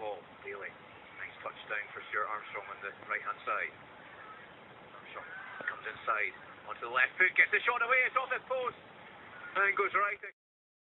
ball. Bailey. Nice touchdown for Stuart Armstrong on the right hand side. Armstrong comes inside onto the left foot, gets the shot away, it's off the post, and goes right.